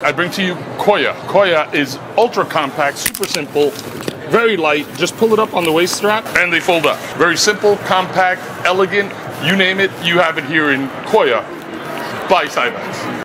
I bring to you Coya. Coya is ultra compact, super simple, very light. Just pull it up on the waist strap and they fold up. Very simple, compact, elegant, you name it, you have it here in Coya by Cybex.